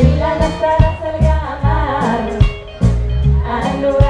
Si la gastarás al ganar, al lugar.